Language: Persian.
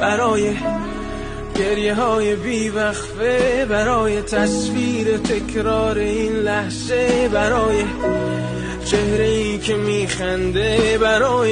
برای گریه های بی وقفه برای تصویر تکرار این لحظه برای چهره ای که میخنده برای